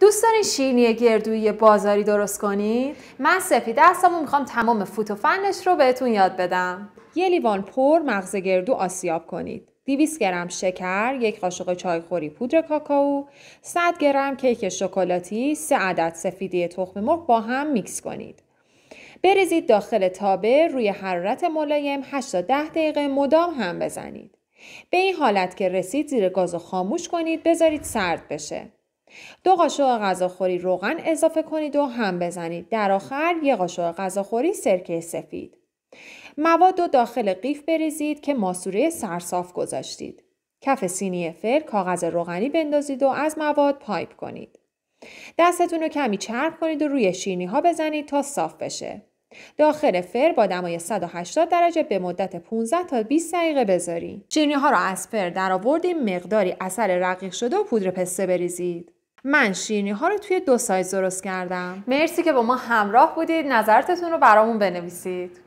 دوست دارین شیرینی گردویی بازاری درست کنید؟ من سفید دستمو می‌خوام تمام فوت و فنش رو بهتون یاد بدم. یه لیوان پر مغز گردو آسیاب کنید. 200 گرم شکر، یک قاشق چایخوری پودر کاکائو، 100 گرم کیک شکلاتی، 3 عدد سفیدی تخم مرغ با هم میکس کنید. بریزید داخل تابه روی حرارت ملایم 8 تا 10 دقیقه مدام هم بزنید. به این حالت که رسید زیر گاز خاموش کنید بذارید سرد بشه. دو قاشق غذاخوری روغن اضافه کنید و هم بزنید. در آخر یک قاشق غذاخوری سرکه سفید. مواد رو داخل قیف بریزید که ماسوره سرصاف گذاشتید. کف سینی فر کاغذ روغنی بندازید و از مواد پایپ کنید. دستتون رو کمی چرب کنید و روی شیرینی ها بزنید تا صاف بشه. داخل فر با دمای 180 درجه به مدت 15 تا 20 دقیقه بذارید. شیرینی ها رو از فر در آوردیم مقداری عسل رقیق شده و پودر پسته بریزید. من شیرینی ها رو توی دو سایز درست کردم. مرسی که با ما همراه بودید. نظرتون رو برامون بنویسید.